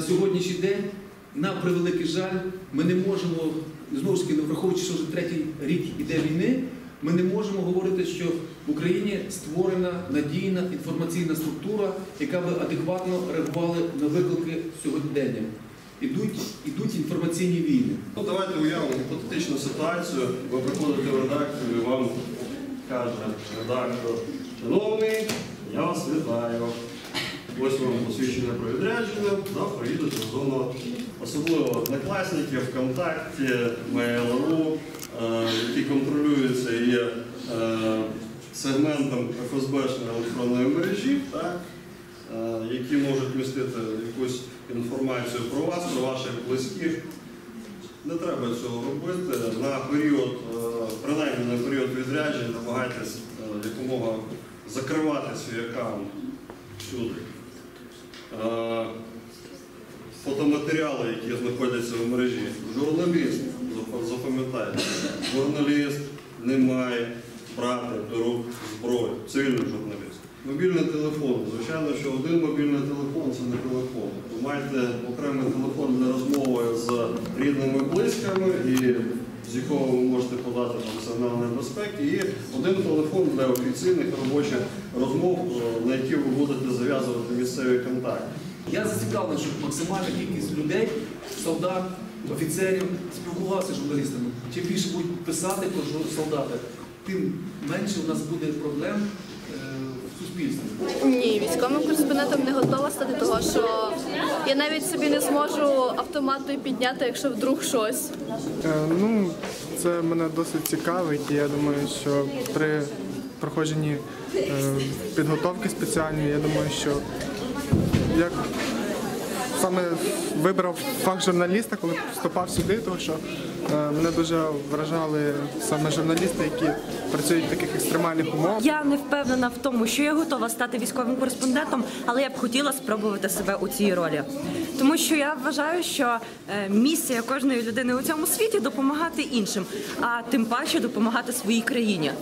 сьогоднішній день, на превеликий жаль, ми не можемо, знову ж таки, враховуючи, що вже третій рік іде війни, ми не можемо говорити, що в Україні створена надійна інформаційна структура, яка би адекватно реагувала на виклики сьогодення. Ідуть, ідуть інформаційні війни. Ну, давайте уявимо гіпотетичну ситуацію. Ви приходите в редакцію і вам каже редактор, шановний, я вас вітаю. Ось вам посвідчення про відрядження, їдете в зону особливо однокласники, ВКонтакті, Mail.ru, е, які контролюються і є е, сегментом ФСБшної електронної мережі, так, е, які можуть містити якусь інформацію про вас, про ваших близьких. Не треба цього робити. На період, е, принаймні на період відряджень намагайтесь якомога закривати свій аккаунт всюди. Е, Фотоматеріали, які знаходяться в мережі. Журналіст, запа- запам'ятайте, журналіст не має брати до рук зброю, цивільний журналіст. Мобільний телефон. Звичайно, що один мобільний телефон це не телефон. Ви маєте окремий телефон для розмови з рідними близькими і з якого ви можете подати там сигнал небезпеки, і один телефон для офіційних робочих розмов, е, на які ви будете зав'язувати місцеві контакти. Я зацікавлений, щоб максимальна кількість людей, солдат, офіцерів спілкувалися з журналістами. Чим більше будуть писати про солдата, тим менше у нас буде проблем е, в суспільстві. Ні, військовим кореспондентом не готова стати того, що я навіть собі не зможу автомат той підняти, якщо вдруг щось. Е, Ну, це мене досить цікавить, і я думаю, що при проходженні е, підготовки спеціальної, я думаю, що я саме вибрав фах журналіста, коли вступав сюди, тому що е, мене дуже вражали саме журналісти, які працюють в таких екстремальних умовах. Я не впевнена в тому, що я готова стати військовим кореспондентом, але я б хотіла спробувати себе у цій ролі. Тому що я вважаю, що е, місія кожної людини у цьому світі допомагати іншим, а тим паче допомагати своїй країні.